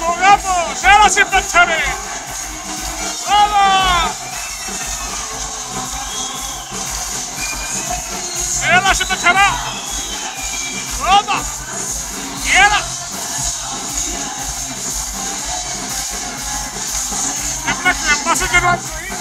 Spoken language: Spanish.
jugamos! ¡Ahora siempre Xavi! ¡Vamos! ¡Ahora siempre ¡Vamos! ¡Quiera! ¡Es más que no